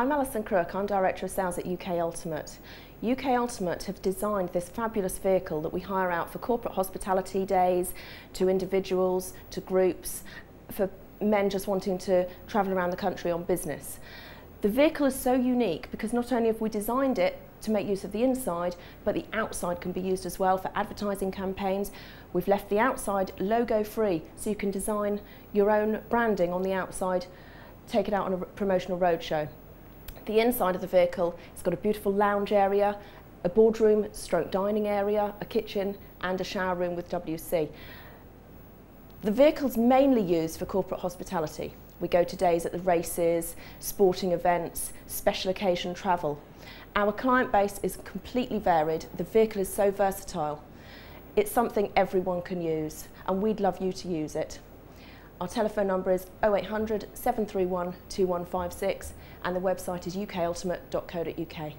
I'm Alison Crook, I'm Director of Sales at UK Ultimate. UK Ultimate have designed this fabulous vehicle that we hire out for corporate hospitality days, to individuals, to groups, for men just wanting to travel around the country on business. The vehicle is so unique because not only have we designed it to make use of the inside, but the outside can be used as well for advertising campaigns. We've left the outside logo free, so you can design your own branding on the outside, take it out on a promotional roadshow. The inside of the vehicle, it's got a beautiful lounge area, a boardroom stroke dining area, a kitchen and a shower room with WC. The vehicle's mainly used for corporate hospitality. We go to days at the races, sporting events, special occasion travel. Our client base is completely varied. The vehicle is so versatile. It's something everyone can use and we'd love you to use it. Our telephone number is 0800 731 2156 and the website is ukultimate.co.uk.